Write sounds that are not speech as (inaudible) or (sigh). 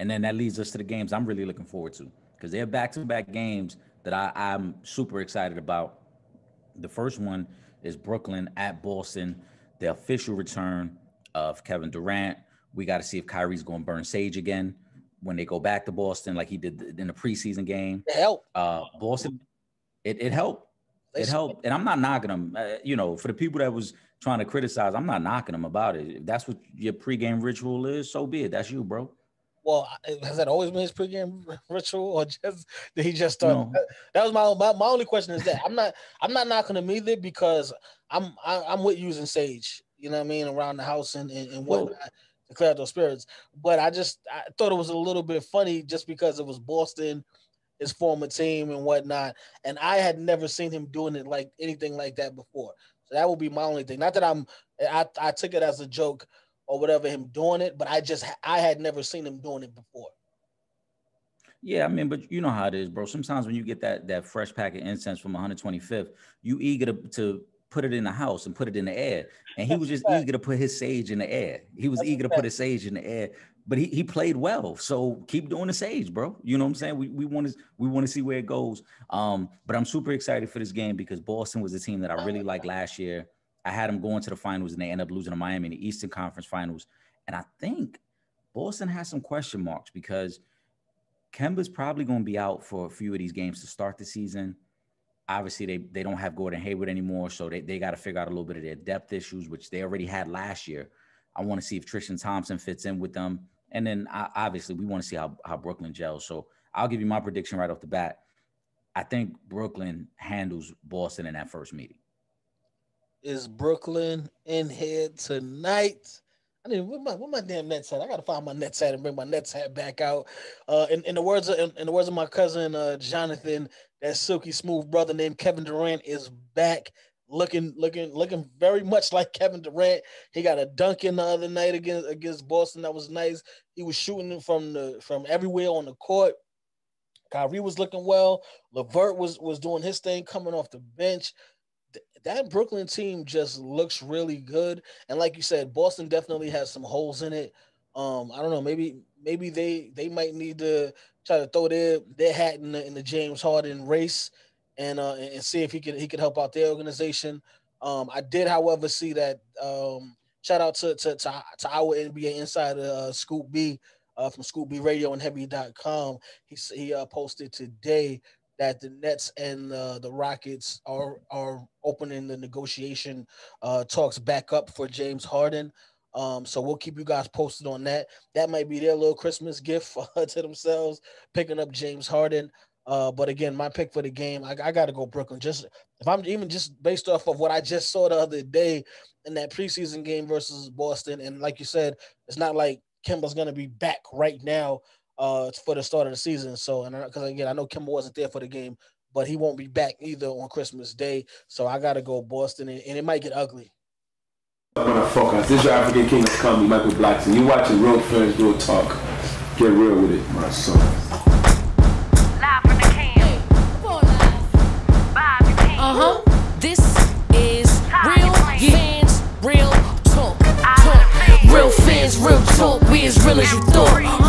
And then that leads us to the games I'm really looking forward to because they're back to back games that I, I'm super excited about. The first one is Brooklyn at Boston, the official return of Kevin Durant. We got to see if Kyrie's going to burn Sage again when they go back to Boston, like he did in the preseason game. It helped. Uh, Boston, it, it helped. It helped. And I'm not knocking them. Uh, you know, for the people that was trying to criticize, I'm not knocking them about it. If that's what your pregame ritual is, so be it. That's you, bro. Well, has that always been his pregame (laughs) ritual, or just did he just start? No. That was my, my my only question is that I'm not I'm not knocking him either because I'm I, am i am with using Sage, you know what I mean, around the house and and, and whatnot to clear out those spirits. But I just I thought it was a little bit funny just because it was Boston, his former team and whatnot, and I had never seen him doing it like anything like that before. So that would be my only thing. Not that I'm I I took it as a joke or whatever him doing it, but I just I had never seen him doing it before. Yeah, I mean, but you know how it is, bro. Sometimes when you get that that fresh pack of incense from 125th, you eager to, to put it in the house and put it in the air. And he was just eager to put his sage in the air. He was That's eager to put his sage in the air. But he, he played well. So keep doing the sage, bro. You know what I'm saying? We we want to we want to see where it goes. Um, but I'm super excited for this game because Boston was a team that I really liked last year. I had them going to the finals and they end up losing to Miami in the Eastern Conference Finals. And I think Boston has some question marks because Kemba's probably going to be out for a few of these games to start the season. Obviously, they, they don't have Gordon Hayward anymore, so they, they got to figure out a little bit of their depth issues, which they already had last year. I want to see if Tristan Thompson fits in with them. And then obviously, we want to see how, how Brooklyn gels. So I'll give you my prediction right off the bat. I think Brooklyn handles Boston in that first meeting is Brooklyn in here tonight. I mean, what my, where my damn Nets hat? I gotta find my Nets hat and bring my Nets hat back out. Uh, in, in the words of in, in the words of my cousin uh, Jonathan, that silky smooth brother named Kevin Durant is back, looking looking looking very much like Kevin Durant. He got a dunk in the other night against against Boston. That was nice. He was shooting from the from everywhere on the court. Kyrie was looking well. LeVert was was doing his thing coming off the bench that Brooklyn team just looks really good. And like you said, Boston definitely has some holes in it. Um, I don't know, maybe maybe they they might need to try to throw their their hat in the in the James Harden race and uh and see if he can he can help out their organization. Um, I did, however, see that um shout out to to to, to our NBA insider uh, Scoop B uh, from Scoop B Radio and Heavy.com. He he uh, posted today that the Nets and uh, the Rockets are are opening the negotiation uh, talks back up for James Harden. Um, so we'll keep you guys posted on that. That might be their little Christmas gift uh, (laughs) to themselves, picking up James Harden. Uh, but again, my pick for the game, I, I got to go Brooklyn. Just if I'm even just based off of what I just saw the other day in that preseason game versus Boston, and like you said, it's not like Kemba's gonna be back right now uh, for the start of the season. So, and because again, I know Kemba wasn't there for the game, but he won't be back either on Christmas Day. So I got to go Boston, and, and, it might get ugly. Motherfuckers, this is your African King of Comedy, Michael Blackson. You watching Real Friends, Real Talk. Get real with it, my son. Live from the camp. Uh huh. This is real fans, real talk. Real fans, real talk. We as real as you thought.